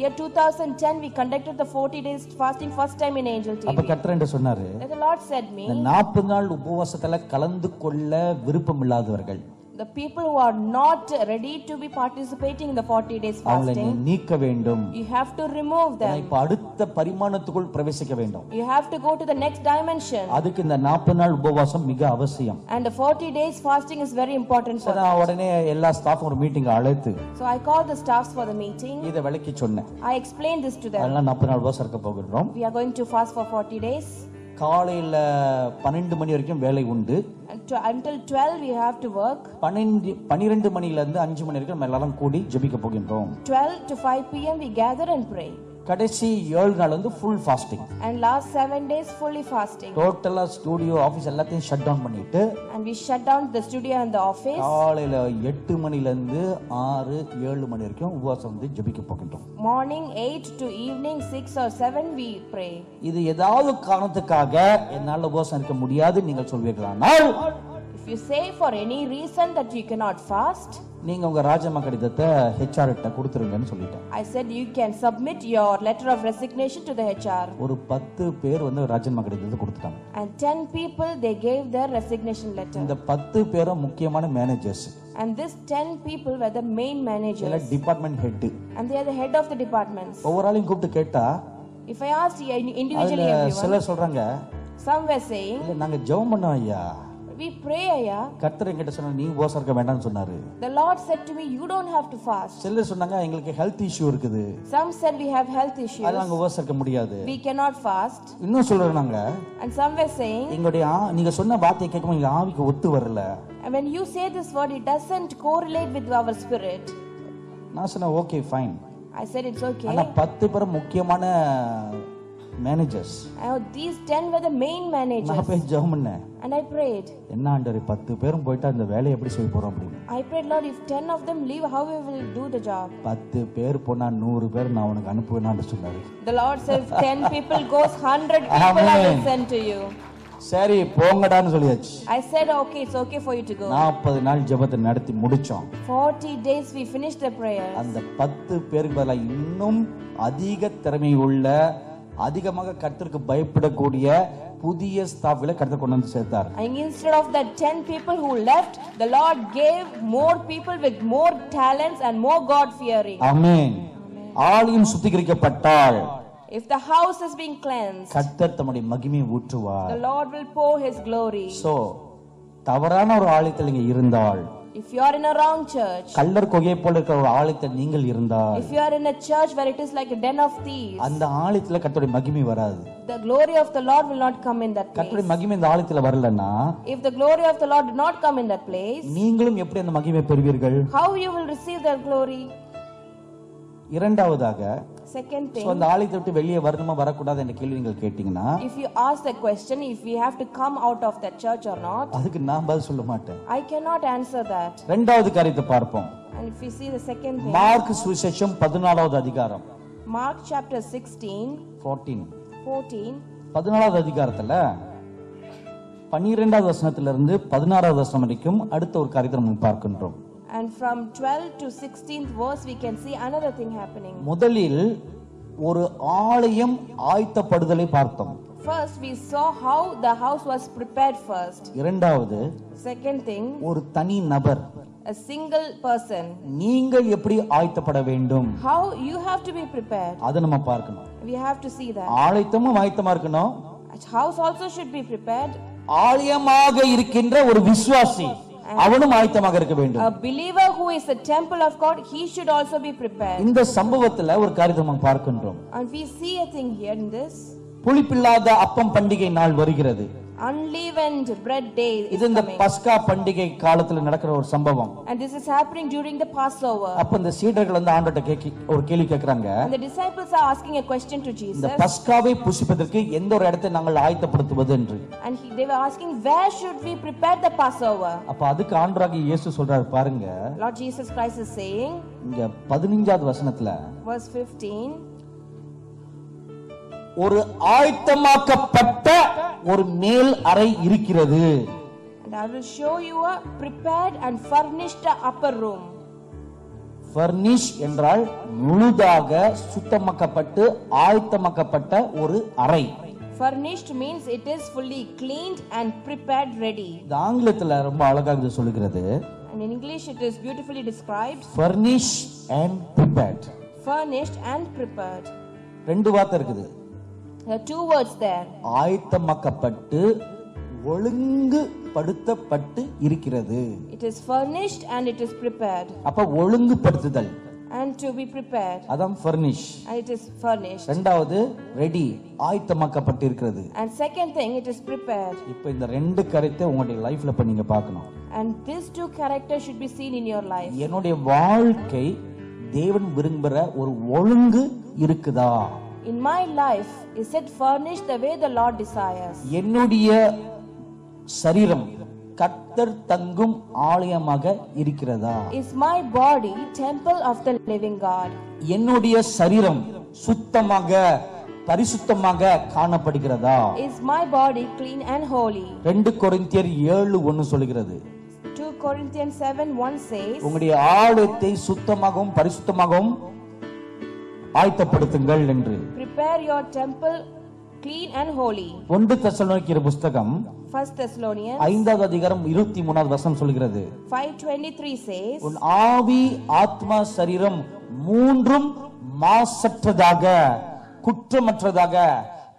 Year 2010, we conducted the 40 days fasting first time in Angel அப்ப TV. கர்த்தர் என்று சொன்னாரு the Lord said me, நாற்பது நாள் உபவாசத்துல கலந்து கொள்ள விருப்பம் இல்லாதவர்கள் the people who are not ready to be participating in the 40 days அவங்களை நீ fasting, நீக்க வேண்டும் you have to remove ஏன்னா them. இப்ப அடுத்த பரிமாணத்துக்குள் பிரவேசிக்க வேண்டும் You have to go to the next dimension. அதுக்கு இந்த நாற்பது நாள் உபவாசம் மிக அவசியம் And the 40 days fasting is very important So for நான் உடனே எல்லா ஸ்டாஃபும் ஒரு மீட்டிங் அழைத்து So I called the staffs for the meeting. இதை விளக்கி சொன்னேன் I explained this to them. அதெல்லாம் நாற்பது நாள் உபவாசம் இருக்க போகிறோம் We are going to fast for 40 days. காலையில பன்னெண்டு மணி வரைக்கும் வேலை உண்டு until 12 we have to work. பன்னெண்டு பன்னிரெண்டு மணில இருந்து அஞ்சு மணி வரைக்கும் நம்ம எல்லாரும் கூடி ஜெபிக்க போகின்றோம் 12 to 5 p.m. we gather and pray. கடைசி ஏழு நாள் வந்து full fasting And last 7 days fully fasting. டோட்டலா ஸ்டூடியோ ஆபீஸ் எல்லாத்தையும் ஷட் டவுன் பண்ணிட்டு And we shut down the studio and the office. காலையில எட்டு மணில இருந்து ஆறு ஏழு மணி வரைக்கும் உபவாசம் வந்து ஜெபிக்க போகின்றோம் Morning 8 to evening 6 or 7 we pray. இது ஏதாவது காரணத்துக்காக என்னால உபவாசம் இருக்க முடியாது நீங்கள் சொல்வீர்களானால் you say for any reason that you cannot fast, நீங்க உங்க ராஜமா கடிதத்தை ஹெச்ஆர் கிட்ட கொடுத்துருங்கன்னு சொல்லிட்டேன் I said you can submit your letter of resignation to the HR. ஒரு பத்து பேர் வந்து ராஜமா கடிதத்தை கொடுத்துட்டாங்க And 10 people they gave their resignation letter. இந்த பத்து பேரும் முக்கியமான managers And these 10 people were the main managers. இல்ல department head And they are the head of the departments. ஒவ்வொரு ஆளையும் கூப்பிட்டு கேட்டா If I asked you அதுல individually everyone, சிலர் சொல்றாங்க some were saying, இல்ல நாங்க ஜெபம் பண்ணோம் ஐயா We pray, Aya. கர்த்தர் என்கிட்ட சொன்னா நீ உபவாசம் வேண்டாம்னு சொன்னாரு The Lord said to me, You don't have to fast. சிலர் சொன்னாங்க எங்களுக்கு ஹெல்த் இஷ்யூ இருக்குது Some said we have health issues. அது நாங்க உபவாசம் இருக்க முடியாது We cannot fast. இன்னும் சொல்றோம் நாங்க And some were saying, எங்களுடைய நீங்க சொன்ன வார்த்தையை கேட்கும் எங்க ஆவிக்கு ஒத்து வரல And when you say this word, it doesn't correlate with our spirit. நான் சொன்னேன் okay fine I said, It's okay. ஆனா பத்து பேர் முக்கியமான managers Uh, these 10 were the main managers. நான் போய் ஜெபம் பண்ணேன் And I prayed. என்ன ஆண்டவர் பத்து பேரும் போயிட்டா இந்த வேலையை எப்படி செய்ய போறோம் அப்படின்னு I prayed, Lord, if 10 of them leave, how we will do the job? பத்து பேர் போனா நூறு பேர் நான் உனக்கு அனுப்புவேனான்னு சொன்னாரு The Lord says, 10 people goes, 100 people I will Amen. send to you. சரி போங்கடான்னு சொல்லியாச்சு I said, okay, it's okay for you to go. நாற்பது நாள் ஜெபத்தை நடத்தி முடிச்சோம் 40 days we finished the prayer. அந்த பத்து பேருக்கு பதிலாக இன்னும் அதிக திறமை உள்ள அதிகமாக கர்த்தருக்கு பயப்படக்கூடிய புதிய ஸ்தாஃப்களை கர்த்தர் கொண்டு வந்து சேர்த்தார் And instead of that 10 people who left, the Lord gave more people with more talents and more God fearing. ஆமென் ஆலயம் சுத்திகரிக்கப்பட்டால் If the house is being cleansed, கர்த்தர் தம்முடைய மகிமையை ஊற்றுவார் the Lord will pour his glory. So தவறான ஒரு ஆலயத்தில் நீங்க இருந்தால் If you are in a wrong church, கள்ளர் கொகையை போல இருக்கிற ஒரு ஆலயத்தில் நீங்கள் இருந்தால் if you are in a church where it is like a den of thieves, அந்த ஆலயத்துல கர்த்தருடைய மகிமை வராது the glory of the Lord will not come in that place. கர்த்தருடைய மகிமை இந்த ஆலயத்துல வரலன்னா If the glory of the Lord did not come in that place, நீங்களும் எப்படி அந்த மகிமை பெறுவீர்கள் how you will receive that glory? இரண்டாவதாக Second சோ thing, அந்த ஆலயத்தை விட்டு வெளியே வரணுமா வரக்கூடாது என்ற கேள்வி நீங்கள் கேட்டீங்கன்னா if you ask the question if we have to come out of that church or not, அதுக்கு நான் பதில் சொல்ல மாட்டேன். I cannot answer that. ரெண்டாவது காரியத்தை பார்ப்போம். And if we see the second thing, Mark சுவிசேஷம் பதினாலாவது அதிகாரம். Mark chapter 16, 14 14, பதினாலாவது அதிகாரத்துல பன்னிரெண்டாவது வசனத்துல இருந்து பதினாறாவது வசனம் வரைக்கும் அடுத்த ஒரு காரியத்தை நம்ம பார்க்கின்றோம். And from 12 to 16th verse, we can see another thing happening. முதலில் ஒரு ஆலயம் ஆயத்தப்படுதலை பார்த்தோம் First, we saw how the house was prepared first. இரண்டாவது Second thing, ஒரு தனி நபர் a single person. நீங்கள் எப்படி ஆயத்தப்பட வேண்டும் How you have to be prepared. அதை நம்ம பார்க்கணும் We have to see that. ஆலயத்தமும் ஆயத்தமா இருக்கணும் A house also should be prepared. ஆலயமாக இருக்கின்ற ஒரு விசுவாசி அவனும் ஆயத்தமாக இருக்க வேண்டும் A believer who is a temple of God, he should also be prepared. இந்த சம்பவத்துல ஒரு காரியத்தை நம்ம பார்க்கின்றோம் And we see a thing here in this புளிப்பில்லாத அப்பம் பண்டிகை நாள் வருகிறது unleavened bread day இது இந்த. பஸ்கா பண்டிகை காலத்துல நடக்கிற ஒரு சம்பவம் And this is happening during the Passover. அப்ப இந்த சீடர்கள் வந்து ஆண்டோட்ட கேக்கி ஒரு கேள்வி கேக்குறாங்க And the disciples are asking a question to இந்த Jesus. பஸ்காவை புசிப்பதற்கு எந்த ஒரு இடத்தை நாங்கள் ஆயத்தப்படுத்துவது என்று And he, they were asking, Where should we prepare the Passover? அப்ப அதுக்கு ஆண்டராகி இயேசு சொல்றாரு பாருங்க Lord Jesus Christ is saying, இங்க பதினஞ்சாவது வசனத்துல verse 15, ஒரு ஆயத்தமாக்கப்பட்ட ஒரு மேல் அறை இருக்கிறது And I will show you a prepared and furnished upper room. furnish என்றால் முழுதாக சுத்தமாக்கப்பட்டு ஆயத்தமாக்கப்பட்ட ஒரு அறை Furnished means it is fully cleaned and prepared ready. இது ஆங்கிலத்துல ரொம்ப அழகாக இது சொல்லுகிறது And in English it is beautifully described furnish and prepared furnished and prepared. ரெண்டு வார்த்தை இருக்குது There are two words there. ஆயத்தமாக்கப்பட்டு ஒழுங்குபடுத்தப்பட்டு இருக்கிறது It is furnished and it is prepared. அப்ப ஒழுங்குபடுத்துதல் And to be prepared. அதான் furnish And it is furnished. ரெண்டாவது ready ஆயத்தமாக்கப்பட்டு இருக்கிறது And second thing, it is prepared. இப்ப இந்த ரெண்டு கருத்தை உங்களுடைய லைஃப்ல இப்ப நீங்க பார்க்கணும் And these two characters should be seen in your life. என்னுடைய வாழ்க்கை தேவன் விரும்புற ஒரு ஒழுங்கு இருக்குதா In my life, is it furnished the way the Lord desires? என்னுடைய சரீரம் கர்த்தர் தங்கும் ஆலயமாக இருக்கிறதா Is my body temple of the living God? என்னுடைய சரீரம் சுத்தமாக பரிசுத்தமாக காணப்படுகிறதா Is my body clean and holy? ரெண்டு கொரிந்தியர் ஏழு ஒன்னு சொல்லுகிறது 2 Corinthians 7 1 says, உங்களுடைய ஆலயத்தை சுத்தமாகவும் பரிசுத்தமாகவும் ஆயத்தப்படுத்துங்கள் என்று Prepare your temple clean and holy. ஒன்று தெசலோனிக்கிற புஸ்தகம் 1 Thessalonians ஐந்தாவது அதிகாரம் இருபத்தி மூணாவது வசனம் சொல்கிறது 5:23 says, உன் ஆவி ஆத்மா சரீரம் மூன்றும் மாசற்றதாக குற்றமற்றதாக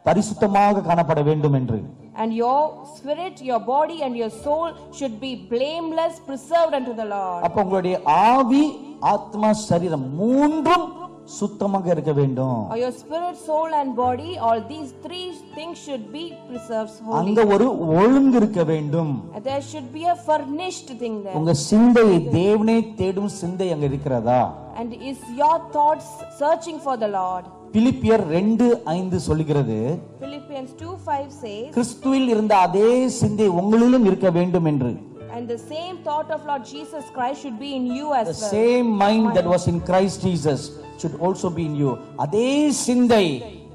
பரிசுத்தமாக காணப்பட வேண்டும் என்று And your spirit, your body, and your soul should be blameless, preserved unto the Lord. அப்ப உங்களுடைய ஆவி ஆத்மா சரீரம் மூன்றும் சுத்தமாக இருக்க வேண்டும் Or your spirit, soul, and body, all these three things should be preserved holy. அங்க ஒரு ஒழுங்கு இருக்க வேண்டும் There should be a furnished thing there. உங்க சிந்தை தேவனே தேடும் சிந்தை அங்க இருக்கிறதா And is your thoughts searching for the Lord? பிலிப்பியர் ரெண்டு ஐந்து சொல்லுகிறது Philippians 2 5 says, கிறிஸ்துவில் இருந்த அதே சிந்தை உங்களிலும் இருக்க வேண்டும் என்று And the same thought of Lord Jesus Christ should be in you as The well. same mind that was in Christ Jesus should also be in you. அதே சிந்தை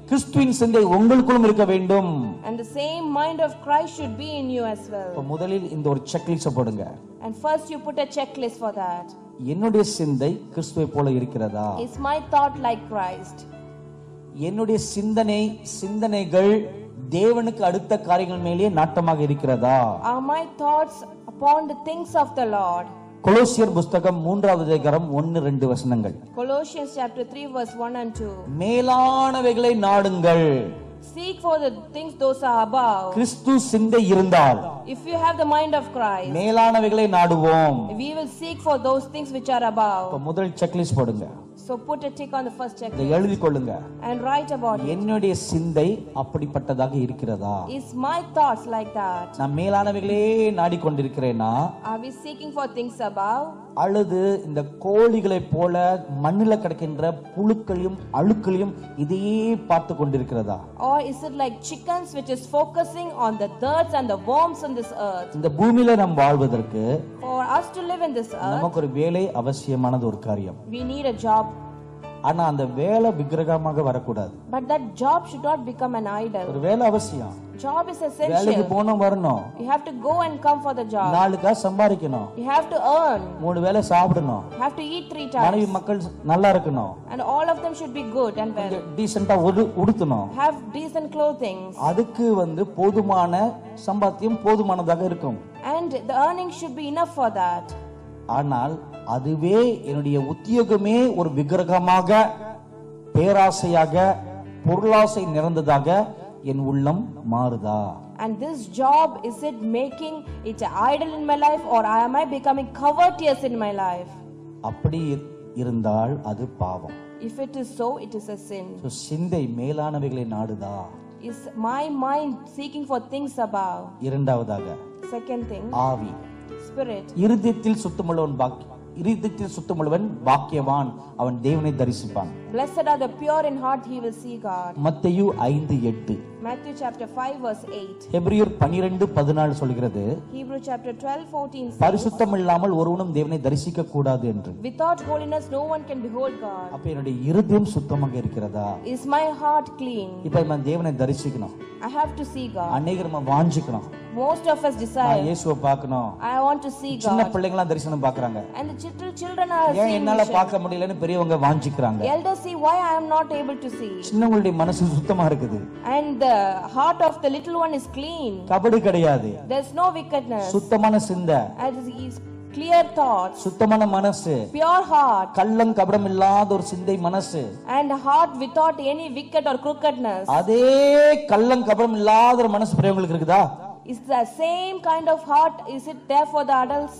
கிறிஸ்துவின் சிந்தை உங்களுக்குள்ளும் இருக்க வேண்டும் And the same mind of Christ should be in you as இப்ப well. முதலில் இந்த ஒரு செக்லிஸ்ட் போடுங்க And first you put a checklist for that. என்னுடைய சிந்தை கிறிஸ்துவை போல இருக்கிறதா Is my thought like Christ? என்னுடைய சிந்தனை சிந்தனைகள் தேவனுக்கு அடுத்த காரியங்கள் மேலேயே நாட்டமாக இருக்கிறதா Are my thoughts upon the things of the Lord? கொலோசியர் புஸ்தகம் மூன்றாவது அதிகாரம் ஒன்னு ரெண்டு வசனங்கள் Colossians chapter 3 verse 1 and 2. மேலானவைகளை நாடுங்கள் Seek for the things those are above. கிறிஸ்து சிந்தை இருந்தால் If you have the mind of Christ, மேலானவைகளை நாடுவோம் we will seek for those things which are above. இப்ப முதல் செக்லிஸ்ட் போடுங்க So put a tick on the first check எழுதி கொள்ளுங்க and write about it. என்னுடைய சிந்தை அப்படிப்பட்டதாக இருக்கிறதா Is my thoughts like that? நான் மேலானவைகளே நாடிக்கொண்டிருக்கிறேனா Are we seeking for things above? அல்லது இந்த கோழிகளைப் போல மண்ணில் கிடக்கின்ற புழுக்களையும் அழுக்களையும் இதையே பார்த்து கொண்டிருக்கிறதா Or is it like chickens which is focusing on the dirt and the worms on this earth? இந்த பூமியில நாம் வாழ்வதற்கு For us to live in this earth, நமக்கு ஒரு வேலை அவசியமானது ஒரு காரியம் we need a job. ஆனா அந்த வேலை விக்கிரகமாக வரக்கூடாது But that job should not become an idol. ஒரு வேலை அவசியம் Job is வேலைக்கு essential. போகணும் வரணும் You have to go and come for the job. நாளுக்கா சம்பாதிக்கணும் You have to earn. மூணு வேளை சாப்பிடணும் have to eat three மனைவி times. மக்கள் நல்லா இருக்கணும் And all of them should be good and well. டீசெண்டா உடுத்தணும் Have decent clothing. அதுக்கு வந்து போதுமான சம்பாத்தியம் போதுமானதாக இருக்கும் And the earnings should be enough for that. ஆனால் அதுவே என்னுடைய உத்தியோகமே ஒரு விக்கிரகமாக பேராசையாக பொருளாசை நிறைந்ததாக என் உள்ளம் மாறுதா And this job, is it making it idol in my life or am I becoming covetous in my life? அப்படி இருந்தால் அது பாவம் If it is so, it is a sin. So, சிந்தை மேலானவைகளை நாடுதா Is my mind seeking for things above? இரண்டாவதாக Second thing, ஆவி spirit. இருதயத்தில் சுத்தமுள்ளவன் பாக்கி இருதயத்தில் சுத்தமுள்ளவன் பாக்கியவான் அவன் தேவனை தரிசிப்பான் Blessed are the pure in heart, he will see God. மத்தேயு ஐந்து எட்டு Matthew chapter 5 verse 8. ஹெப்ரியர் பனிரெண்டு பதினாலு சொல்கிறது Hebrew chapter 12 14 says, பரிசுத்தம் இல்லாமல் ஒருவனும் தேவனை தரிசிக்க கூடாது என்று Without holiness no one can behold God. அப்ப என்னுடைய இருதயம் சுத்தமாக இருக்கிறதா Is my heart clean? இப்ப நம்ம தேவனை தரிசிக்கணும் I have to see God. அநேகர் நம்ம வாஞ்சிக்கணும் Most of us நான் desire, இயேசுவை பார்க்கணும் I want to see சின்ன God. பிள்ளைங்களாம் தரிசனம் பாக்குறாங்க And the children, children are ஏன் என்னால. பார்க்க முடியலன்னு பெரியவங்க வாஞ்சிக்கிறாங்க Elders see why I am not able to see. சின்னவங்களுடைய மனசு சுத்தமா இருக்குது And the heart of the little one is clean. கபடு கிடையாது There's no wickedness. சுத்தமான சிந்தை And is clear thoughts, சுத்தமான மனசு pure heart, கள்ளம் கபடம் இல்லாத ஒரு சிந்தை மனசு and a heart without any wicked or crookedness. அதே கள்ளம் கபடம் இல்லாத ஒரு மனசு பெரியவங்களுக்கு இருக்குதா Is the same kind of heart, is it there for the adults?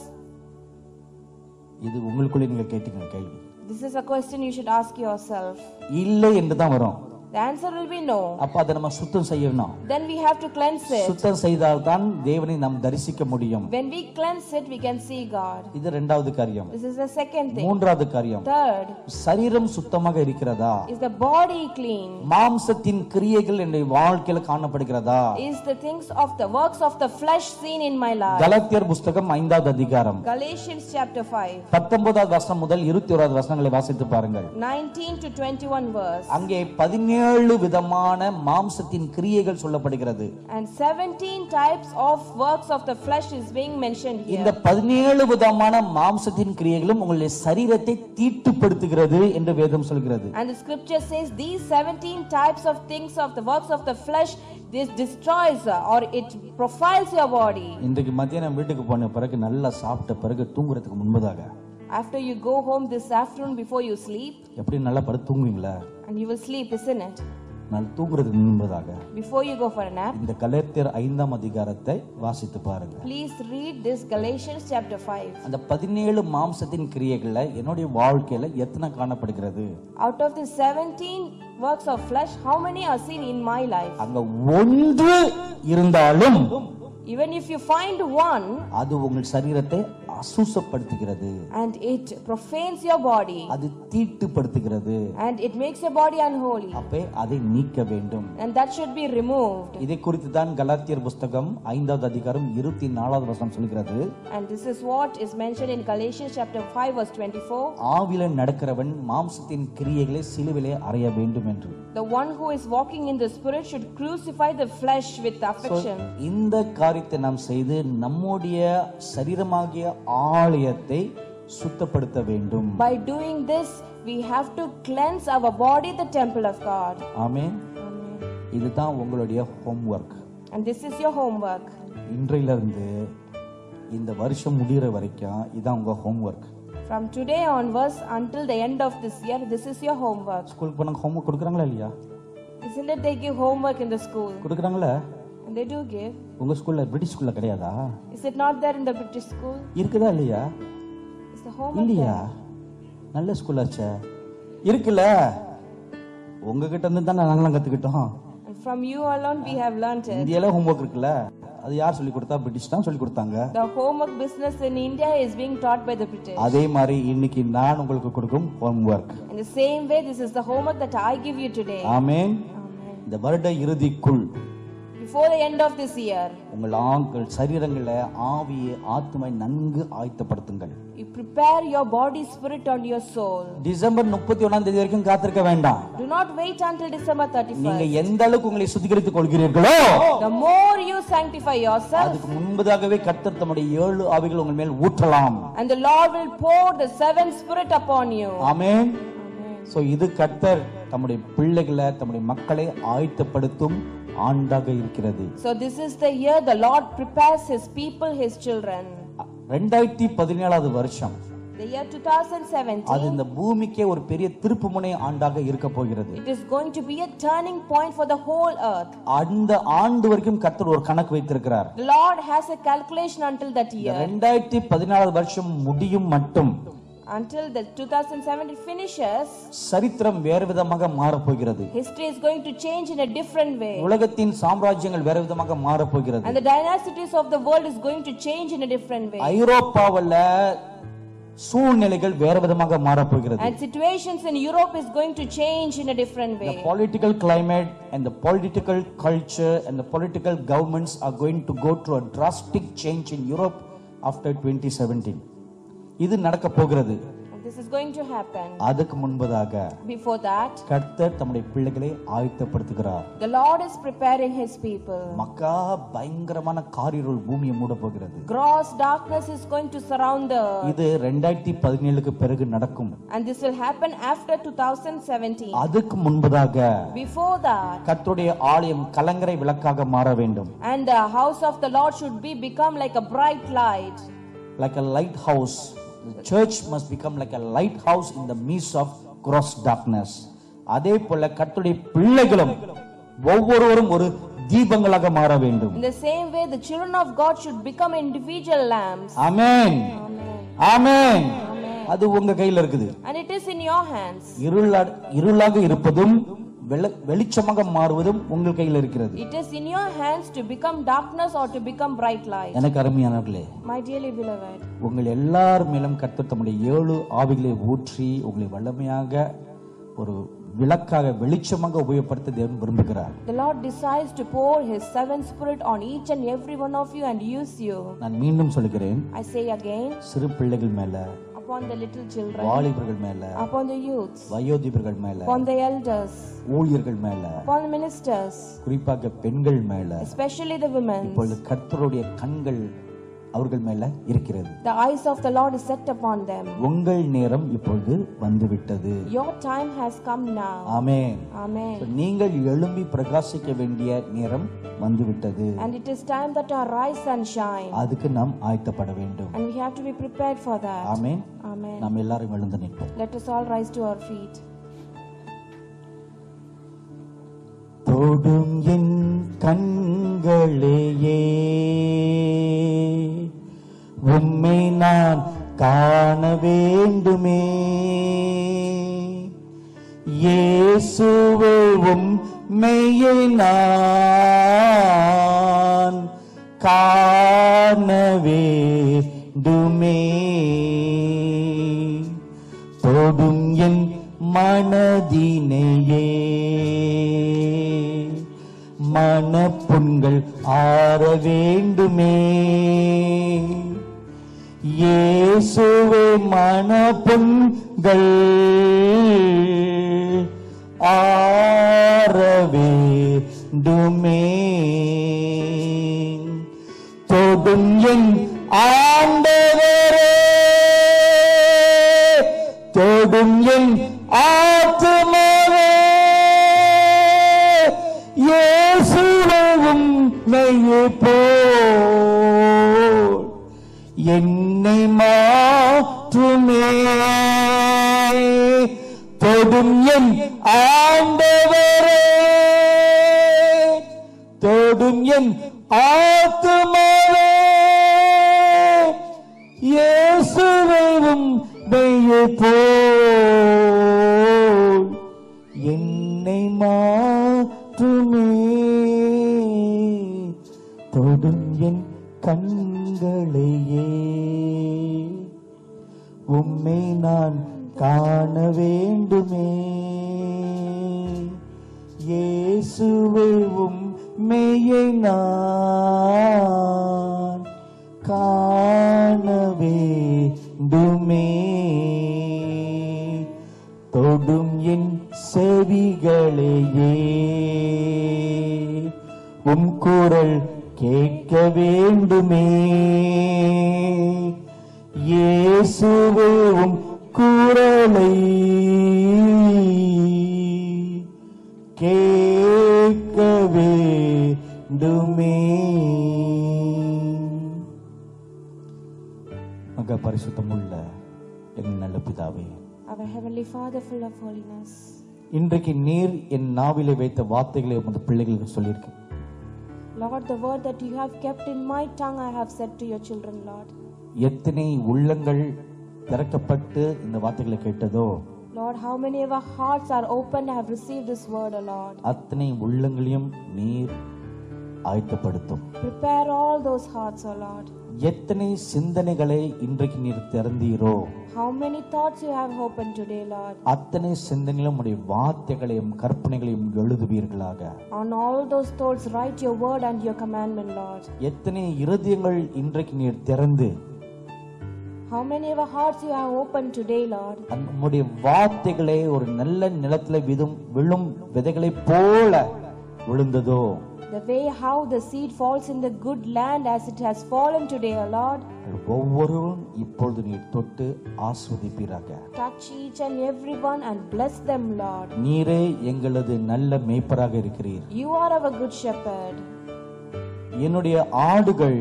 இது உங்களுக்குள்ளே நீங்க கேட்டீங்க கேள்வி This is a question you should ask yourself. இல்லை என்று தான் வரும் The answer will be no. அப்ப அதை நம்ம சுத்தம் செய்யணும் Then we have to cleanse it. சுத்தம் செய்தால் தான் தேவனை நாம் தரிசிக்க முடியும் When we cleanse it, we can see God. இது இரண்டாவது காரியம் This is the second thing. மூன்றாவது காரியம் Third, சரீரம் சுத்தமாக இருக்கிறதா is the body clean? மாம்சத்தின் கிரியைகள் என்னுடைய வாழ்க்கையில காணப்படுகிறதா Is the things of the works of the flesh seen in my life? கலத்தியர் புஸ்தகம் ஐந்தாவது அதிகாரம் Galatians chapter 5, பத்தொன்பதாவது வசனம் முதல் இருபத்தி ஓராவது வசனங்களை வாசித்து பாருங்கள் 19 to 21 verse. அங்கே பதினேழு விதமான மாம்சத்தின் கிரியைகள் சொல்லப்படுகிறது And 17 types of works of the flesh is being mentioned இந்த here. பதினேழு விதமான மாம்சத்தின் கிரியைகளும் உங்களுடைய சரீரத்தை தீட்டுப்படுத்துகிறது என்று வேதம் சொல்கிறது And the scripture says these 17 types of things of the works of the flesh, this destroys uh, or it profiles your body. இன்றைக்கு மத்தியானம் வீட்டுக்கு போன பிறகு நல்லா சாப்பிட்ட பிறகு தூங்குறதுக்கு முன்பதாக After you go home this afternoon before you sleep, எப்படி நல்லா படுத்து தூங்குவீங்களா And you will sleep, isn't it? நல்லா தூங்குறதுக்கு முன்பதாக Before you go for a nap, இந்த கலேத்தியர் ஐந்தாம் அதிகாரத்தை வாசித்து பாருங்க please read this Galatians chapter 5. அந்த பதினேழு மாம்சத்தின் கிரியைகள்ல என்னுடைய வாழ்க்கையில எத்தனை காணப்படுகிறது Out of the 17 works of flesh, how many are seen in my life? அங்க ஒன்று இருந்தாலும் Even if you find one அது உங்கள் சரீரத்தை அசுசப்படுத்துகிறது and it profanes your body அது தீட்டுப்படுத்துகிறது and it makes your body unholy, அப்பே அதை நீக்க வேண்டும் and that should be removed. இதை குறித்து தான் கலாத்தியர் புஸ்தகம் ஐந்தாவது அதிகாரம் இருபத்தி நாலாவது வசனம் சொல்கிறது And this is what is mentioned in Galatians chapter 5, verse 24. ஆவில நடக்கிறவன் மாம்சத்தின் கிரியைகளை சிலுவிலே அறைய வேண்டும் என்று The one who is walking in the spirit should crucify the flesh with affection. இந்த காரியத்தை நாம் செய்து நம்முடைய சரீரமாகிய ஆலயத்தை சுத்தப்படுத்த வேண்டும் By doing this, we have to cleanse our body, the temple of God. Amen இதுதான் உங்களுடைய homework And this is your homework. இன்றையிலிருந்து இந்த வருஷம் முடிகிற வரைக்கும் இதான் உங்க homework From today onwards until the end of this year, this is your homework. ஸ்கூலுக்கு போனாங்க ஹோம்ஒர்க் கொடுக்குறாங்களா இல்லையா Isn't it they give homework in the school? கொடுக்குறாங்களா they do give. உங்க ஸ்கூல்ல பிரிட்டிஷ் ஸ்கூல்ல கிடையாதா Is it not there in the British school? இருக்குதா இல்லையா Is the homework இல்லையா நல்ல ஸ்கூலாச்சே இருக்குல்ல உங்ககிட்ட இருந்து தான் நாங்களாம் கத்துக்கிட்டோம் And from you alone we have learnt it. இந்தியால ஹோம்ஒர்க் இருக்குல்ல அது யார் சொல்லி கொடுத்தா பிரிட்டிஷ் தான் சொல்லி கொடுத்தாங்க The homework business in India is being taught by the British. அதே மாதிரி இன்னைக்கு நான் உங்களுக்கு கொடுக்கும் homework In the same way, this is the homework that I give you today. Amen. இந்த வருட இறுதிக்குள் Before the end of this year, உங்கள் ஆண்கள் சரீரங்களை ஆவியை ஆத்மை நன்கு ஆயத்தப்படுத்துங்கள் you prepare your body, spirit, and your soul. December முப்பத்தி ஒண்ணாம் தேதி வரைக்கும் காத்திருக்க வேண்டாம் Do not wait until December 31st. நீங்க எந்த அளவுக்கு உங்களை சுத்திகரித்துக் கொள்கிறீர்களோ The more you sanctify yourself, அதுக்கு முன்பதாகவே கர்த்தர் தம்முடைய ஏழு ஆவிகள் உங்கள் மேல் ஊற்றலாம் and the Lord will pour the seventh spirit upon you. Amen Amen. So இது கர்த்தர் தம்முடைய பிள்ளைகளை தம்முடைய மக்களை ஆயத்தப்படுத்தும் ஆண்டாக இருக்கிறது So, this is the year the Lord prepares His people, His children. ரெண்டாயிரத்தி பதினேழாவது வருஷம் The year 2017, அது இந்த பூமிக்கே ஒரு பெரிய திருப்புமுனை ஆண்டாக இருக்க போகிறது it is going to be a turning point for the whole earth. அந்த ஆண்டு வரைக்கும் கர்த்தர் ஒரு கணக்கு வைத்திருக்கிறார் The Lord has a calculation until that year. ரெண்டாயிரத்தி பதினாலாவது வருஷம் முடியும் மட்டும் Until the 2017 finishes, சரித்திரம் வேறு விதமாக மாறப்போகிறது history is going to change in a different way. உலகத்தின் சாம்ராஜ்யங்கள் வேறு விதமாக மாறப்போகிறது And the dynasties of the world is going to change in a different way. ஐரோப்பாவுல சூழ்நிலைகள் வேற விதமாக மாறப்போகிறது And situations in Europe is going to change in a different The way. political climate and the political culture and the political governments are going to go through a drastic change in Europe after 2017. இது நடக்க போகிறது And this is going to happen. அதுக்கு முன்பதாக Before that, கர்த்தர் தம்முடைய பிள்ளைகளை ஆயத்தப்படுத்துகிறார் the Lord is preparing his people. மக்கா பயங்கரமான காரிருள் பூமியை மூட போகிறது Gross darkness is going to surround the earth. இது ரெண்டாயிரத்தி பதினேழுக்கு பிறகு நடக்கும் And this will happen after 2017. அதுக்கு முன்பதாக Before that, கர்த்தருடைய ஆலயம் கலங்கரை விளக்காக மாற வேண்டும் and the house of the Lord should be become like a bright light. like a lighthouse. The church must become like a lighthouse in the midst of gross darkness. அதே போல கர்த்தருடைய பிள்ளைகளும் ஒவ்வொருவரும் ஒரு தீபங்களாக மாற வேண்டும் In the same way, the children of God should become individual lamps. Amen. Amen. அது உங்க கையில இருக்குது And it is in your hands. இருளா இருளாக இருப்பதும் வெளிச்சமாக மாறுவதும் உங்கள் கையில் இருக்கிறது It is in your hands to become darkness or to become bright light. எனக்கு அருமையானவர்களே My dearly beloved, உங்கள் எல்லார் மேலும் கர்த்தர் தம்முடைய ஏழு ஆவிகளை ஊற்றி உங்களை வல்லமையாக ஒரு விளக்காக வெளிச்சமாக உபயோகப்படுத்த தேவன் விரும்புகிறார் the Lord desires to pour His seven spirit on each and every one of you and use you. நான் மீண்டும் சொல்லுகிறேன் I say again, சிறு பிள்ளைகள் மேல upon the little children, வாலிபர்கள் மேல upon the youths, வயோதிபர்கள் மேல upon the elders, ஊழியர்கள் மேல upon the ministers, குறிப்பாக பெண்கள் மேல especially the women. இப்பொழுது கர்த்தருடைய கண்கள் அவர்கள் மேல இருக்கிறது The eyes of the Lord is set upon them. உங்கள் நேரம் இப்பொழுது வந்துவிட்டது Your time has come now. Amen Amen. நீங்கள் எழும்பி பிரகாசிக்க வேண்டிய நேரம் வந்துவிட்டது And it is time that our rise and shine. அதுக்கு நாம் ஆயத்தப்பட வேண்டும் And we have to be prepared for that. Amen Amen. நாம் எல்லாரும் எழுந்து நிற்போம் Let us all rise to our feet. தொடும் என் கண்களையே. உம்மை நான் காண வேண்டுமே. இயேசுவே மெய்யை நான் காண வேண்டுமே. தொடும் என் மனதினையே. மனப்புண்கள் ஆற வேண்டுமே. இயேசுவே மனப்புண்கள் ஆற வேண்டுமே. தொடும் என் ஆண்டவரே தொடும் என் ஆ மெய்யே நான் காண வேண்டுமே. இயேசுவே உம்மையை நான் காண வேண்டுமே. தொடும் என் செவிகளையே. உம் குரல் கேட்க வேண்டுமே. இயேசுவே உம் குரலை கேட்க வேண்டுமே மக பரிசுத்தமுள்ள என் நல்ல பிதாவே Our Heavenly Father, full of holiness. இன்றைக்கு நீர் என் நாவிலே வைத்த வார்த்தைகளை உமது பிள்ளைகளுக்கு சொல்லியிருக்கு Lord, the word that you have kept in my tongue, I have said to your children, Lord. எத்தனை உள்ளங்கள் திறக்கப்பட்டு இந்த வார்த்தைகளை கேட்டதோ Lord, how many of our hearts are open have received this word, O Lord? அத்தனை உள்ளங்களையும் நீர் ஆயத்தப்படுத்தும் Prepare all those hearts, O Lord. எத்தனை சிந்தனைகளை இன்றைக்கு நீர் திறந்தீரோ How many thoughts you have opened today, Lord? அத்தனை சிந்தனையிலும் உடைய வார்த்தைகளையும் கற்பனைகளையும் எழுதுவீர்களாக On all those thoughts, write your word and your commandment, Lord. எத்தனை இருதயங்கள் இன்றைக்கு நீர் திறந்து How many of our hearts you have opened today, Lord? அந்த உம்முடைய வார்த்தைகளே ஒரு நல்ல நிலத்துல விதும் விழும் விதைகளை போல விழுந்ததோ The way how the seed falls in the good land as it has fallen today, O Lord. அது ஒவ்வொருவரும் இப்பொழுது நீர் தொட்டு ஆஸ்வதிப்பீராக Touch each and every one and bless them, Lord. நீரே எங்களது நல்ல மேய்ப்பராக இருக்கிறீர் You are our good shepherd. என்னுடைய ஆடுகள்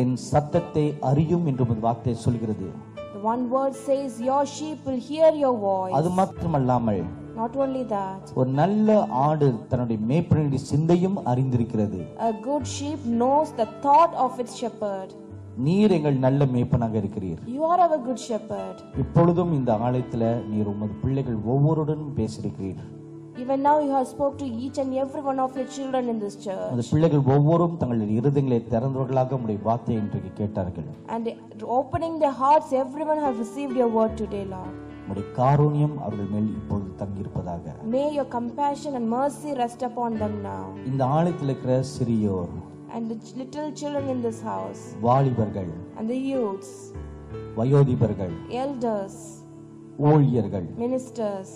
என் சத்தத்தை அறியும் என்று உமது வார்த்தை சொல்கிறது The one word says, Your sheep will hear your voice. அது மட்டுமல்லாமல் Not only that, ஒரு நல்ல ஆடு தன்னுடைய மேய்ப்பனுடைய சிந்தையும் அறிந்திருக்கிறது a good sheep knows the thought of its shepherd. நீர் எங்கள் நல்ல மேய்ப்பனாக இருக்கிறீர் You are our good shepherd. இப்பொழுதும் இந்த ஆலயத்துல நீர் உமது பிள்ளைகள் ஒவ்வொருடனும் பேசியிருக்கிறீர் Even now you have spoke to each and every one of your children in this church. அந்த பிள்ளைகள் ஒவ்வொரும் தங்கள் இருதயங்களை திறந்தவர்களாக உடைய வார்த்தையை இன்றைக்கு கேட்டார்கள் And opening their hearts, everyone have received your word today, Lord. உடைய காரூணியம் அவர்கள் மேல் இப்பொழுது தங்கியிருப்பதாக May your compassion and mercy rest upon them now. இந்த ஆலயத்தில் இருக்கிற சிறியோர் And the ch- little children in this house, வாலிபர்கள் and the youths, வயோதிபர்கள் elders, ஊழியர்கள் ministers,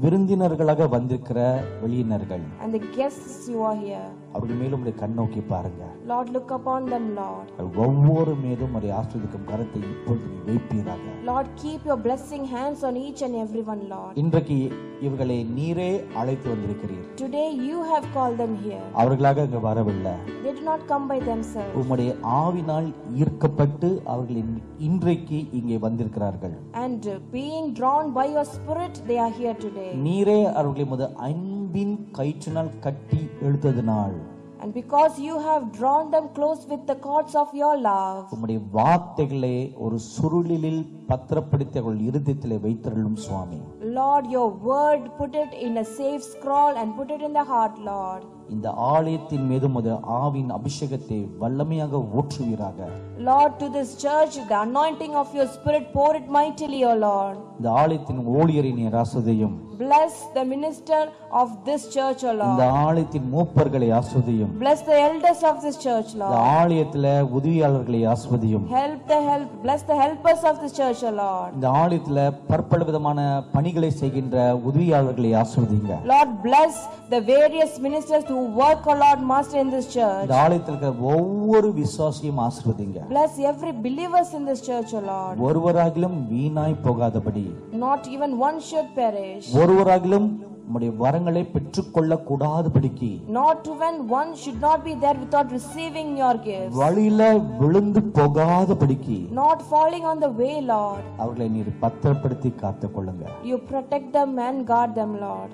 விருந்தினர்களாக வந்திருக்கிற வெளியினர்கள் and the guests you are here. அவர்கள் மேலும் உடைய கண்ணோக்கி பாருங்க Lord, look upon them, Lord. அவர்கள் ஒவ்வொரு மீதும் உடைய ஆஸ்வதிக்கும் கரத்தை இப்பொழுது நீ வைப்பீராக Lord, keep your blessing hands on each and every one, Lord. இன்றைக்கு இவர்களை நீரே அழைத்து வந்திருக்கிறீர் Today you have called them here. அவர்களாக இங்க வரவில்லை They do not come by themselves. உம்முடைய ஆவினால் ஈர்க்கப்பட்டு அவர்கள் இன்- இன்றைக்கு இங்கே வந்திருக்கிறார்கள் And uh, being drawn by your spirit, they are here today. நீரே அவர்களை முத அன்பின் கயிற்றினால் கட்டி எழுத்ததினால் And because you have drawn them close with the cords of your love, உம்முடைய வார்த்தைகளை ஒரு சுருளிலில் பத்திரப்படுத்தி அவர்கள் இருதயத்திலே வைத்திருளும் சுவாமி Lord, your word, put it in a safe scroll and put it in the heart, Lord. இந்த ஆலயத்தின் மீது முத ஆவின் அபிஷேகத்தை வல்லமையாக ஊற்றுவீராக Lord, to this church, the anointing of your spirit, pour it mightily, O Lord. இந்த ஆலயத்தின் ஊழியரை நீர் ஆஸ்வதியும் Bless the minister of this church, O இந்த Lord. ஆலயத்தின் மூப்பர்களை ஆஸ்வதியும் Bless the elders of this church, இந்த Lord. ஆலயத்துல உதவியாளர்களை ஆஸ்வதியும் Help the help, bless the helpers of this church, O Lord. இந்த ஆலயத்துல பற்பல விதமான பணிகளை செய்கின்ற உதவியாளர்களை ஆஸ்வதிங்க Lord, bless the various ministers who work, O Lord, Master, in this church. இந்த ஆலயத்தில் இருக்கிற ஒவ்வொரு விசுவாசியும் ஆசிர்வதிங்க Bless every believers in this church, O Lord. ஒருவராகிலும் வீணாய் போகாதபடி Not even one should perish. ஒருவராகிலும் உம்முடைய வரங்களை பெற்றுக்கொள்ள கூடாதபடிக்கு Not even one should not be there without receiving your gifts. வழியில விழுந்து போகாதபடிக்கு Not falling on the way, Lord. அவர்களை நீர் பத்திரப்படுத்தி காத்துக் கொள்ளுங்க You protect them and guard them, Lord.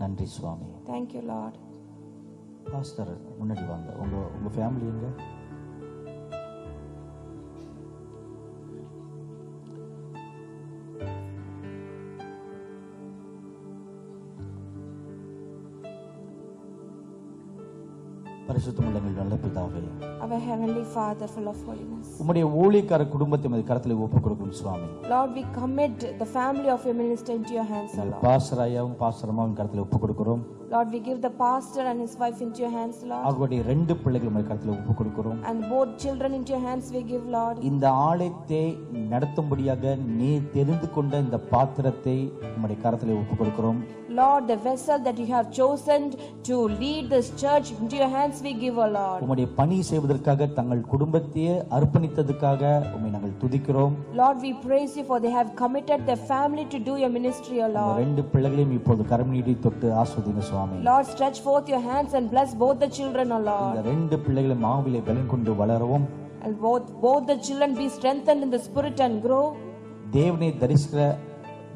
நன்றி சுவாமி Thank you, Lord. பாஸ்டர் முன்னாடி வாங்க உங்க உங்க ஃபேமிலி எங்க பரிசுத்தமுள்ள எங்கள் நல்ல பிதாவே Our Heavenly Father, full of holiness. உம்முடைய ஊழியக்கார குடும்பத்தை கரத்தில் ஒப்புக் கொடுக்கும் சுவாமி Lord, we commit the family of your minister into your hands, Lord. கரத்தில் ஒப்புக் கொடுக்கிறோம் Lord, we give the pastor and his wife into your hands, Lord. அவர்களுடைய ரெண்டு பிள்ளைகள் உமது கரத்தில் ஒப்புக் கொடுக்கிறோம் And both children into your hands we give, Lord. இந்த ஆலயத்தை நடத்தும்படியாக நீ தெரிந்து கொண்ட இந்த பாத்திரத்தை உம்முடைய கரத்தில் ஒப்புக் கொடுக்கிறோம் Lord, the vessel that you have chosen to lead this church into your hands we give, O Lord. உம்முடைய பணி செய்வதற்காக தங்கள் குடும்பத்தையே அர்ப்பணித்ததுக்காக உம்மை நாங்கள் துதிக்கிறோம் Lord, we praise you for they have committed their family to do your ministry, O Lord. ரெண்டு பிள்ளைகளையும் இப்போது கரம் நீடி தொட்டு ஆஸ்வதிங்க சுவாமி Lord, stretch forth your hands and bless both the children, O Lord. இந்த ரெண்டு பிள்ளைகளும் மாவிலே பலன் கொண்டு வளரவும் And both, both the children be strengthened in the spirit and grow. தேவனை தரிசிக்கிற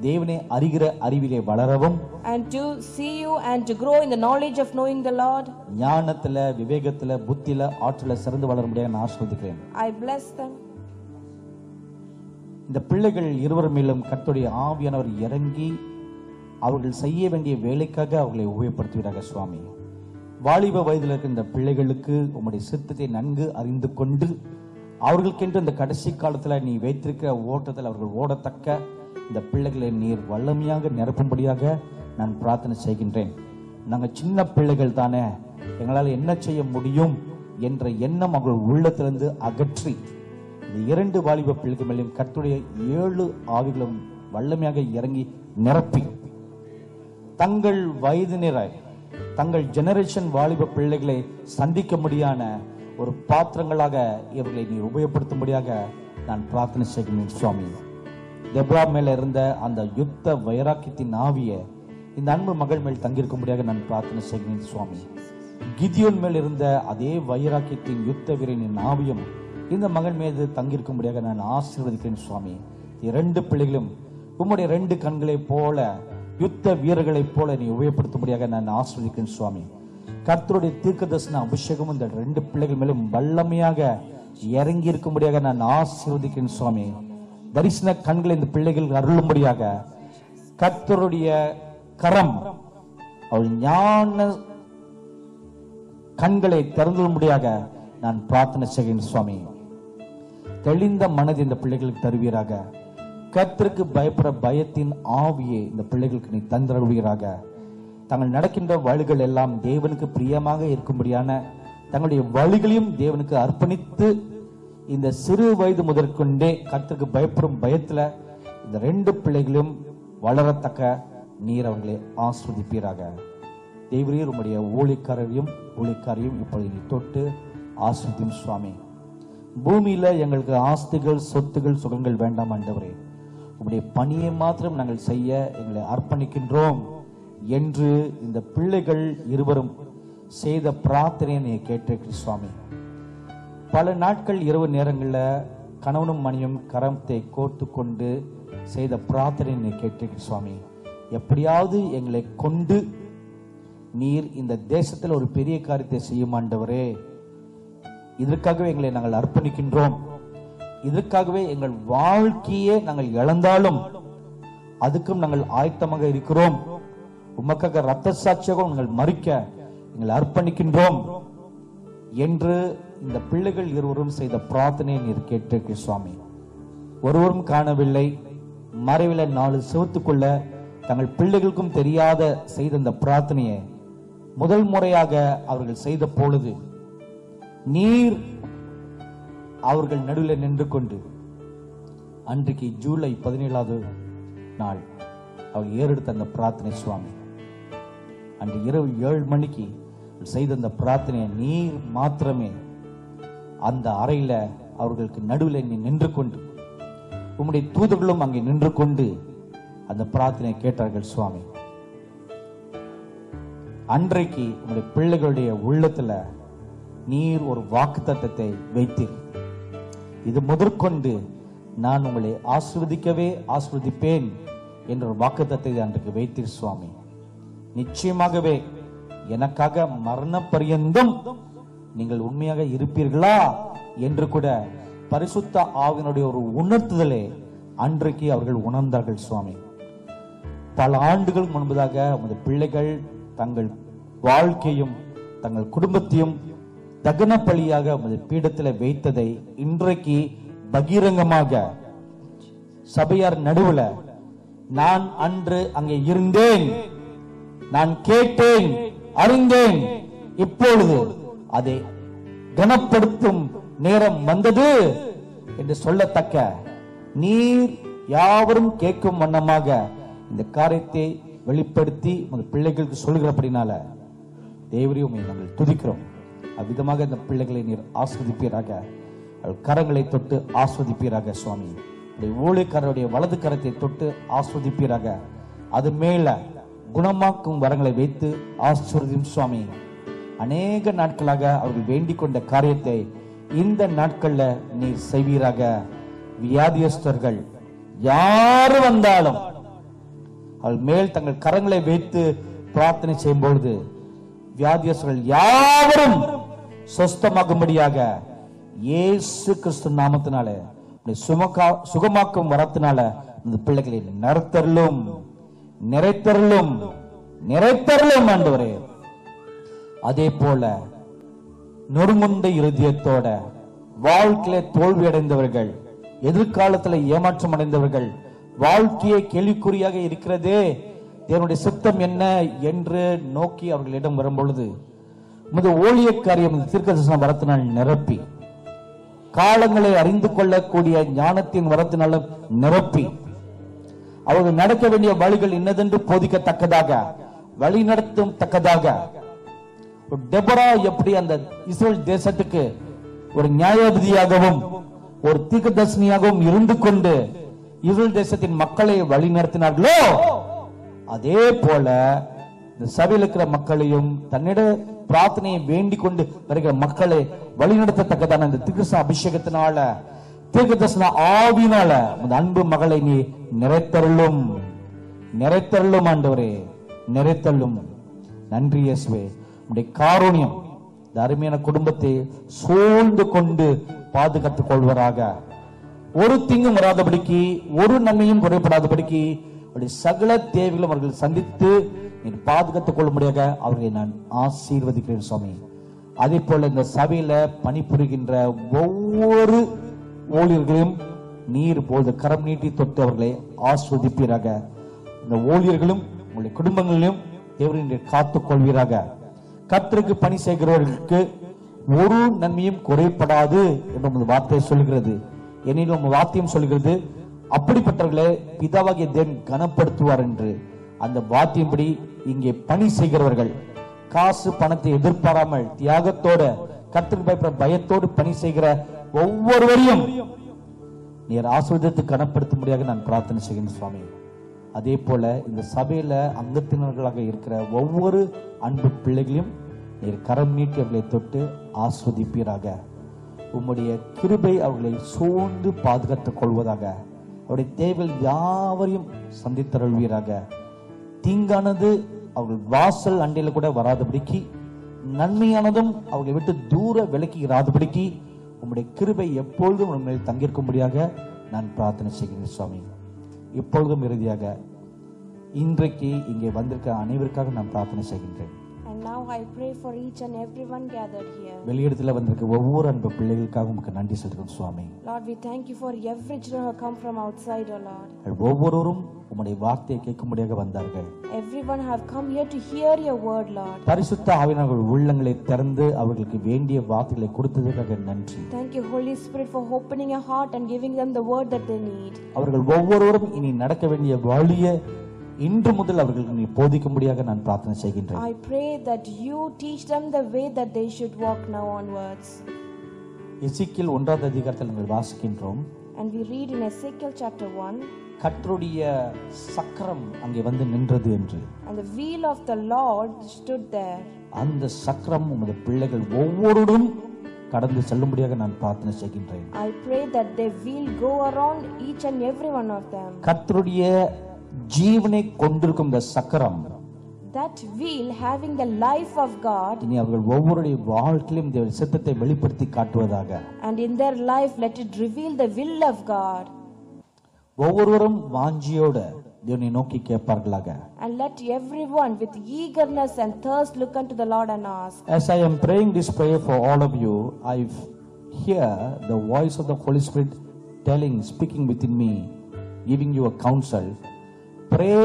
தேவனை அறிகிற அறிவிலே வளரவும் And to see you and to grow in the knowledge of knowing the Lord. ஞானத்துல விவேகத்துல புத்தியில ஆற்றல சிறந்து வளர முடியாது நான் ஆஸ்வதிக்கிறேன் I bless them. இந்த பிள்ளைகள் இருவர் மேலும் கர்த்தருடைய ஆவியானவர் இறங்கி அவர்கள் செய்ய வேண்டிய வேலைக்காக அவர்களை உபயோகப்படுத்துகிறார்கள் சுவாமி. வாலிப வயதில் இருக்கிற இந்த பிள்ளைகளுக்கு உம்முடைய சித்தத்தை நன்கு அறிந்து கொண்டு அவர்களுக்கென்று இந்த கடைசி காலத்தில் நீ வைத்திருக்கிற ஓட்டத்தில் அவர்கள் ஓடத்தக்க இந்த பிள்ளைகளை நீர் வல்லமையாக நிரப்பும்படியாக நான் பிரார்த்தனை செய்கின்றேன். நாங்கள் சின்ன பிள்ளைகள் தானே எங்களால் என்ன செய்ய முடியும் என்ற எண்ணம் அவர்கள் உள்ளத்திலிருந்து அகற்றி இந்த இரண்டு வாலிப பிள்ளைகள் மேலும் கத்துடைய ஏழு ஆவிகளும் வல்லமையாக இறங்கி நிரப்பி தங்கள் வயதினராய் தங்கள் ஜெனரேஷன் வாலிப பிள்ளைகளை சந்திக்க முடியான ஒரு பாத்திரங்களாக இவர்களை நீ உபயோகப்படுத்தும்படியாக நான் பிரார்த்தனை செய்கிறேன் சுவாமி. தெப்ரா மேல இருந்த அந்த யுத்த வைராக்கியத்தின் ஆவிய இந்த அன்பு மகள் மேல் தங்கியிருக்கும்படியாக நான் பிரார்த்தனை செய்கிறேன் சுவாமி. கிதியோன் மேல் இருந்த அதே வைராக்கியத்தின் யுத்த வீரனின் ஆவியம் இந்த மகன் மீது தங்கியிருக்கும்படியாக நான் ஆசீர்வதிக்கிறேன் சுவாமி. இரண்டு பிள்ளைகளும் உம்முடைய ரெண்டு கண்களைப் போல யுத்த வீரர்களைப் போல நீ உபயோகப்படுத்தும்படியாக நான் ஆஸ்வதிக்கிறேன் சுவாமி. கர்த்தருடைய தீர்க்கதர்சன அபிஷேகமும் இந்த ரெண்டு பிள்ளைகள் மேலும் வல்லமையாக இறங்கி இருக்கும்படியாக நான் ஆசீர்வதிக்கிறேன் சுவாமி. தரிசன கண்களை இந்த பிள்ளைகள் அருளும்படியாக கர்த்தருடைய கரம் அவள் ஞான கண்களை திறந்தும்படியாக நான் பிரார்த்தனை செய்கிறேன் சுவாமி. தெளிந்த மனதை இந்த பிள்ளைகளுக்கு தருவீராக. கத்திற்கு பயப்பட பயத்தின் ஆவியை இந்த பிள்ளைகளுக்கு நீ தந்தருவீராக தாங்கள் நடக்கின்ற வழிகள் எல்லாம் தேவனுக்கு பிரியமாக இருக்கும்படியான தங்களுடைய வழிகளையும் தேவனுக்கு அர்ப்பணித்து இந்த சிறு வயது முதற்கொண்டே கத்திற்கு பயப்படும் பயத்துல இந்த ரெண்டு பிள்ளைகளும் வளரத்தக்க நீர் அவர்களை ஆஸ்வதிப்பீராக. தேவரீர் உம்முடைய ஊழிக்காரரையும் ஊழிக்காரையும் இப்பொழுது நீ தொட்டு ஆஸ்வதியும் சுவாமி. பூமியில எங்களுக்கு ஆஸ்திகள் சொத்துகள் சுகங்கள் வேண்டாம் ஆண்டவரே. உம்முடைய பணியை மாத்திரம் நாங்கள் செய்ய எங்களை அர்ப்பணிக்கின்றோம் என்று இந்த பிள்ளைகள் இருவரும் செய்த பிரார்த்தனையை நீ கேட்டிருக்கிற சுவாமி. பல நாட்கள் இரவு நேரங்களில் கணவனும் மணியும் கரத்தை கோர்த்து கொண்டு செய்த பிரார்த்தனை நீ கேட்டிருக்கிற சுவாமி. எப்படியாவது எங்களை கொண்டு நீர் இந்த தேசத்தில் ஒரு பெரிய காரியத்தை செய்யும் ஆண்டவரே. இதற்காகவே எங்களை நாங்கள் அர்ப்பணிக்கின்றோம். இதற்காகவே எங்கள் வாழ்க்கையே நாங்கள் இழந்தாலும் அதுக்கும் நாங்கள் ஆயத்தமாக இருக்கிறோம். உமக்காக ரத்த சாட்சியாக நாங்கள் மறிக்க எங்களை அர்ப்பணிக்கின்றோம் என்று இந்த பிள்ளைகள் இருவரும் செய்த பிரார்த்தனையை நீர் கேட்டிருக்கு சுவாமி. ஒருவரும் காணவில்லை. மறைவில நாலு செவத்துக்குள்ள தங்கள் பிள்ளைகளுக்கும் தெரியாத செய்த இந்த பிரார்த்தனையை முதல் முறையாக அவர்கள் செய்த பொழுது நீர் அவர்கள் நடுவில் நின்று கொண்டு அன்றைக்கு ஜூலை பதினேழாவது நாள் அவர் ஏறெடுத்த அந்த பிரார்த்தனை சுவாமி. அன்று இரவு ஏழு மணிக்கு செய்த அந்த பிரார்த்தனையை நீர் மாத்திரமே அந்த அறையில அவர்களுக்கு நடுவில் நீ நின்று கொண்டு உம்முடைய தூதர்களும் அங்கே நின்று கொண்டு அந்த பிரார்த்தனை கேட்டார்கள் சுவாமி. அன்றைக்கு உங்களுடைய பிள்ளைகளுடைய உள்ளத்துல நீர் ஒரு வாக்கு தத்தத்தை வைத்தீர். இது முதற்கொண்டு நான் உங்களை ஆஸ்வதிக்கவே ஆஸ்வதிப்பேன் என்ற ஒரு வாக்குத்தத்தை அன்றைக்கு வைத்தீர் சுவாமி. நிச்சயமாகவே எனக்காக மரண பரியந்தம் நீங்கள் உண்மையாக இருப்பீர்களா என்று கூட பரிசுத்த ஆவினுடைய ஒரு உணர்த்துதலே அன்றைக்கு அவர்கள் உணர்ந்தார்கள் சுவாமி. பல ஆண்டுகள் முன்பதாக உமது பிள்ளைகள் தங்கள் வாழ்க்கையும் தங்கள் குடும்பத்தையும் தகன பலியாக பீடத்தில் வைத்ததை இன்றைக்கு பகிரங்கமாக சபையார் நடுவுல நான் அன்று அங்கே இருந்தேன். நான் கேட்டேன் அறிந்தேன். இப்பொழுது அதை கனப்படுத்தும் நேரம் வந்தது என்று சொல்லத்தக்க நீர் யாவரும் கேட்கும் வண்ணமாக இந்த காரியத்தை வெளிப்படுத்தி உங்க பிள்ளைகளுக்கு சொல்கிறபடினால தேவரையும் நாங்கள் துதிக்கிறோம். அவ்விதமாக இந்த பிள்ளைகளை நீர் ஆஸ்வதிப்பீராக. அவள் கரங்களை தொட்டு ஆஸ்வதிப்பீராக சுவாமி. ஊழியக்காரருடைய வலது கரத்தை தொட்டு ஆஸ்வதிப்பீராக. அது மேல குணமாக்கும் வரங்களை வைத்து ஆஸ்வதியும் சுவாமி. அநேக நாட்களாக அவர்கள் வேண்டிக் கொண்ட காரியத்தை இந்த நாட்கள்ல நீர் செய்வீராக. வியாதியஸ்தர்கள் யாரு வந்தாலும் அவள் மேல் தங்கள் கரங்களை வைத்து பிரார்த்தனை செய்யும் பொழுது வியாதியஸ்தர்கள் யாவரும் சொஸ்தமாகும்படியாக இயேசு கிறிஸ்து நாமத்தினால சுமக்கா சுகமாக்கும் வரத்தினால இந்த பிள்ளைகளை நிறத்தருளும். நிறைத்தருளும். நிறைத்தருளும் ஆண்டவரே. அதே போல நொறுமுந்த இருதயத்தோட வாழ்க்கையில தோல்வி அடைந்தவர்கள் எதிர்காலத்துல ஏமாற்றம் அடைந்தவர்கள் வாழ்க்கையை கேள்விக்குறியாக இருக்கிறதே. தேவனுடைய சித்தம் என்ன என்று நோக்கி அவர்களிடம் வரும்பொழுது உமது ஊழிய காரியம் தீர்க்கதரிசன வரத்தினால் நிரப்பி காலங்களை அறிந்து கொள்ளக்கூடிய ஞானத்தின் வரத்தினாலும் நிரப்பி. அவர்கள் நடக்க வேண்டிய வழிகள் இன்னதென்று போதிக்கத்தக்கதாக வழி நடத்தும் தக்கதாக. டெபரா எப்படி அந்த இஸ்ரேல் தேசத்துக்கு ஒரு நியாயாதிபதியாகவும் ஒரு தீர்க்கதர்சினியாகவும் இருந்து கொண்டு இஸ்ரேல் தேசத்தின் மக்களை வழி நடத்தினார்களோ? அதே போல இந்த சபையில் இருக்கிற மக்களையும் தன்னிட பிரார்த்தனையை வேண்டிக் கொண்டு வருகிற மக்களை வழிநடத்தத்தக்கதான இந்த திருச அபிஷேகத்தினால தீர்க்கதர்சன ஆவினால அந்த அன்பு மகளை நீ நிறைத்தருளும். நிறைத்தருளும் ஆண்டவரே நிறைத்தள்ளும் நன்றி இயேசுவே. உடைய காரூணியம் இந்த அருமையான குடும்பத்தை சூழ்ந்து கொண்டு பாதுகாத்துக் கொள்வராக ஒரு தீங்கும் வராதபடிக்கு ஒரு நன்மையும் குறைபடாதபடிக்கு அப்படி சகல தேவைகளும் அவர்கள் சந்தித்து நீர் பாதுகாத்துக் கொள்ளும்படியாக அவர்களை நான் ஆசீர்வதிக்கிறேன் சுவாமி. அதே போல இந்த சபையில பணிபுரிகின்ற ஒவ்வொரு ஊழியர்களையும் நீர் போது கரம் நீட்டி தொட்டு அவர்களை ஆஸ்வதிப்பீராக. இந்த ஊழியர்களும் உங்களுடைய குடும்பங்களிலும் தேவரின் காத்துக் கொள்வீராக. கத்திற்கு பணி செய்கிறவர்களுக்கு ஒரு நன்மையும் குறைபடாது என்று உங்கள் வார்த்தை சொல்கிறது எனினும் உங்கள் வார்த்தையும் சொல்கிறது அப்படிப்பட்டவர்களை பிதாவாகிய தேவன் கனப்படுத்துவார் என்று. அந்த வாத்தியம்படி இங்கே பணி செய்கிறவர்கள் காசு பணத்தை எதிர்பாராமல் தியாகத்தோட கர்த்தருக்கு பயப்பட பயத்தோடு பணி செய்கிற ஒவ்வொருவரையும் நீர் ஆசிர்வதித்து கனப்படுத்தும்படியாக நான் பிரார்த்தனை செய்கிறேன் சுவாமி. அதே போல இந்த சபையில அங்கத்தினர்களாக இருக்கிற ஒவ்வொரு அன்பு பிள்ளைகளையும் நீர் கரம் நீட்டி அவர்களை தொட்டு ஆஸ்வதிப்பீராக. உம்முடைய கிருபை அவர்களை சூழ்ந்து பாதுகாத்துக் கொள்வதாக அவருடைய தேவைகள் யாவரையும் சந்தித்தருள்வீராக. தீங்கானது அவர்கள் வாசல் அண்டையில கூட வராதபடிக்கு நன்மையானதும் அவர்களை விட்டு தூர விலக்கி இராதபடிக்கு உம்முடைய கிருபை எப்பொழுதும் உங்கள் தங்கியிருக்கும்படியாக நான் பிரார்த்தனை செய்கிறேன் சுவாமி இப்பொழுதும் இறுதியாக இன்றைக்கு இங்கே வந்திருக்க அனைவருக்காக நான் பிரார்த்தனை செய்கின்றேன் now I pray for each and everyone gathered here. வெளியிடத்துல வந்திருக்க ஒவ்வொரு அன்பு பிள்ளைகளுக்காக உங்களுக்கு நன்றி செலுத்துகிறோம் சுவாமி Lord, we thank you for every children who come from outside, O Lord. ஒவ்வொருவரும் உம்முடைய வார்த்தையை கேட்கும்படியாக வந்தார்கள் Everyone have come here to hear your word, Lord. பரிசுத்த ஆவினர்கள் உள்ளங்களை திறந்து அவர்களுக்கு வேண்டிய வார்த்தைகளை கொடுத்ததற்காக நன்றி Thank you, Holy Spirit, for opening your heart and giving them the word that they need. அவர்கள் ஒவ்வொருவரும் இனி நடக்க வேண்டிய வழியை இன்று முதல் அவர்களுக்கு நீ போதிக்கும்படியாக நான் பிரார்த்தனை செய்கின்றேன் I pray that you teach them the way that they should walk now onwards. எசிக்கில் ஒன்றாவது அதிகாரத்தில் நாங்கள் வாசிக்கின்றோம் And we read in Ezekiel chapter 1 கர்த்தருடைய சக்கரம் அங்கே வந்து நின்றது என்று And the wheel of the Lord stood there. அந்த சக்கரம் உமது பிள்ளைகள் ஒவ்வொருவரும் கடந்து செல்லும்படியாக நான் பிரார்த்தனை செய்கின்றேன் I pray that their wheel go around each and every one of them. கர்த்தருடைய ஜீவனை கொண்டிருக்கும் இந்த சக்கரம் That wheel having the life of God இனி அவர்கள் ஒவ்வொருடைய வாழ்க்கையிலும் தேவ சித்தத்தை வெளிப்படுத்தி காட்டுவதாக and in their life let it reveal the will of God. ஒவ்வொருவரும் வாஞ்சியோட தேவனை நோக்கி கேட்பார்களாக And let everyone with eagerness and thirst look unto the Lord and ask. As I am praying this prayer for all of you, I hear the voice of the Holy Spirit telling, speaking within me, giving you a counsel. Pray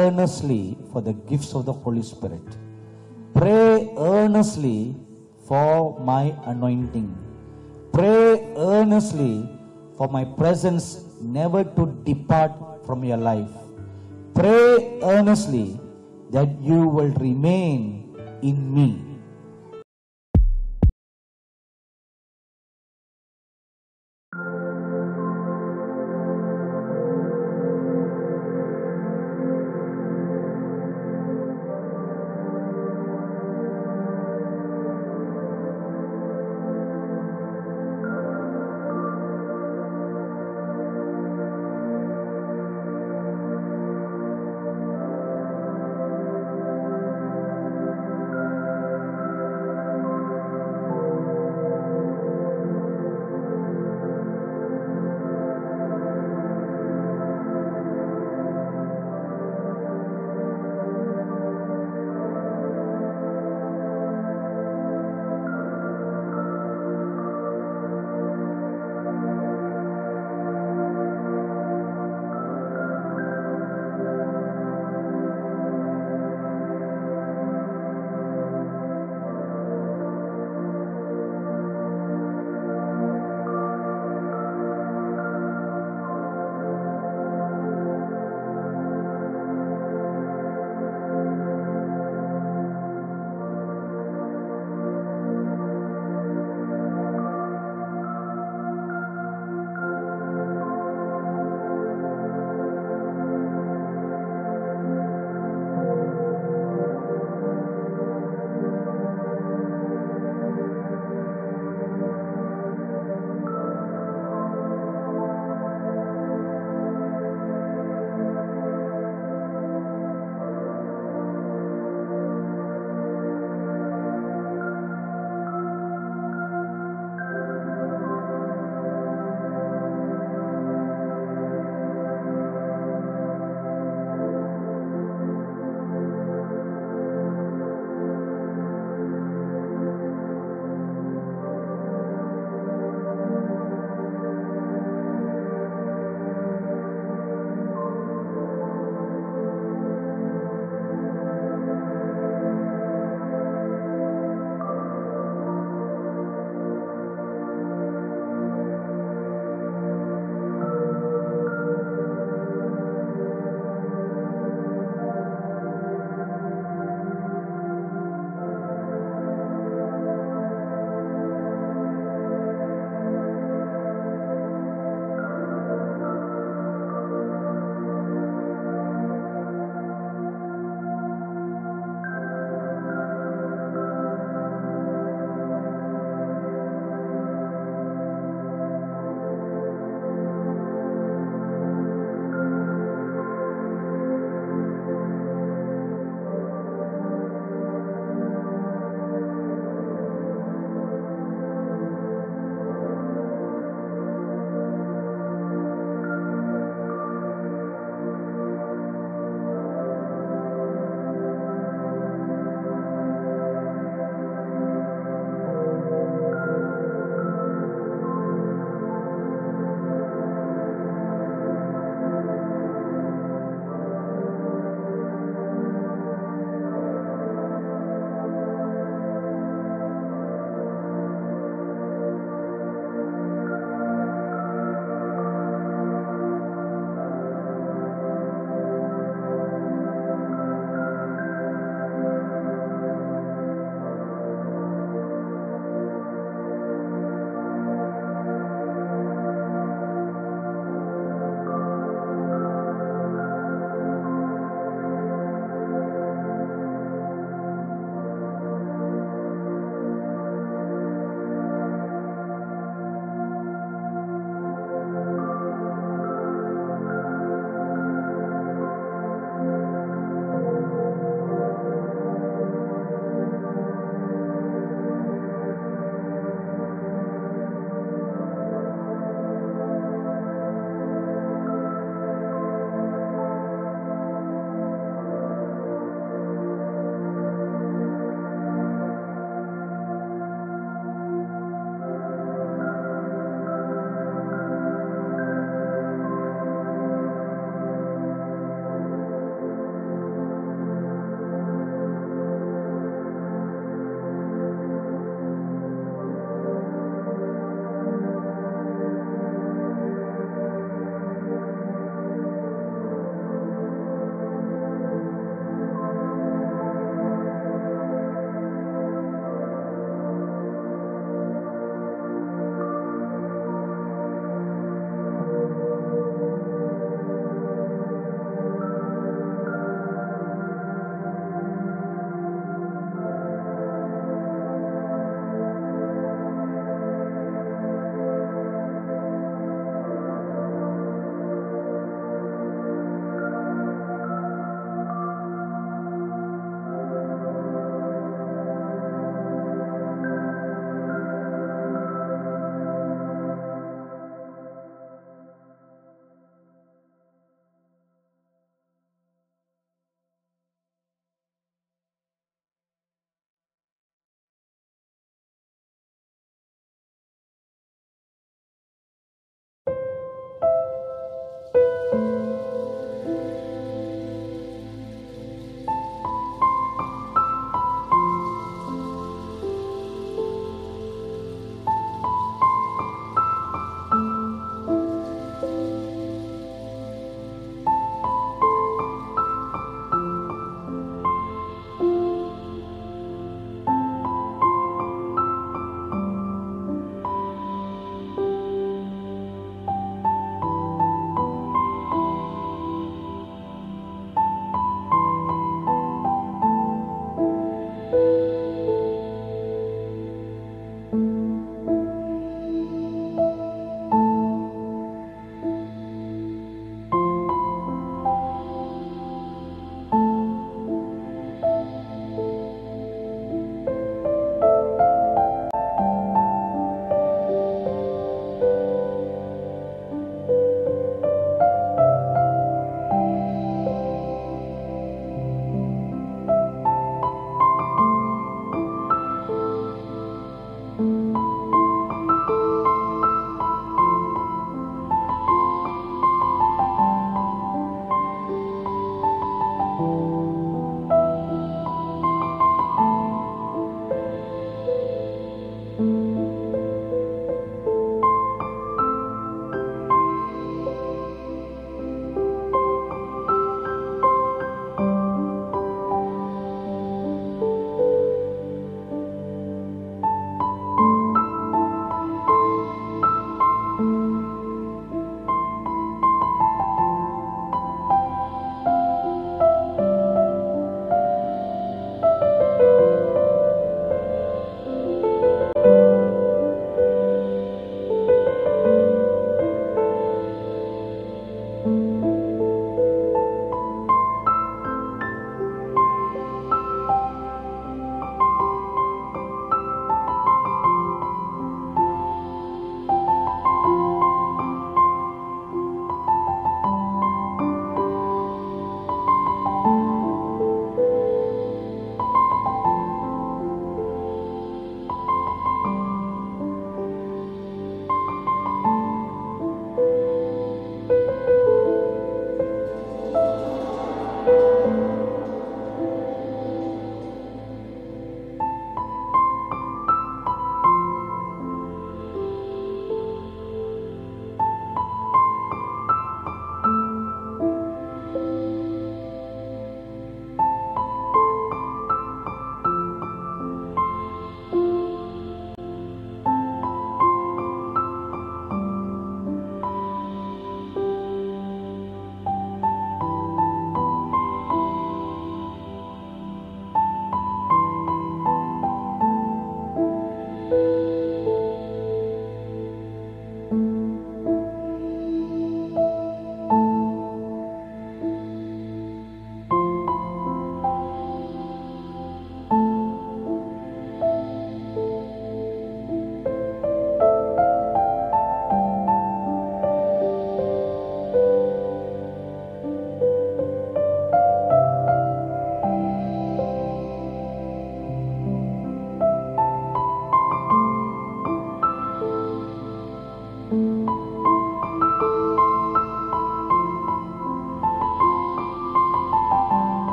earnestly for the gifts of the Holy Spirit. Pray earnestly for my anointing. Pray earnestly for my presence never to depart from your life. Pray earnestly that you will remain in me.